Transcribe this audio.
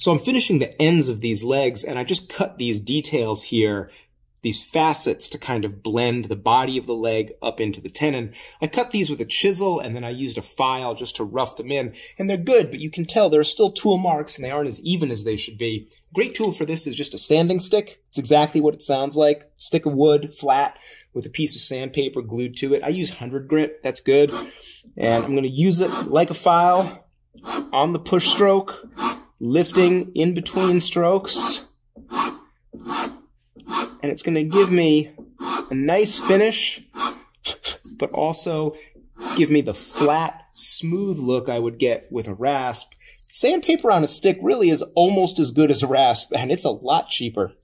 So I'm finishing the ends of these legs and I just cut these details here these facets to kind of blend the body of the leg up into the tenon. I cut these with a chisel and then I used a file just to rough them in. And they're good, but you can tell there are still tool marks and they aren't as even as they should be. Great tool for this is just a sanding stick. It's exactly what it sounds like. Stick of wood, flat, with a piece of sandpaper glued to it. I use 100 grit. That's good. And I'm going to use it like a file on the push stroke, lifting in between strokes and it's going to give me a nice finish, but also give me the flat, smooth look I would get with a rasp. Sandpaper on a stick really is almost as good as a rasp, and it's a lot cheaper.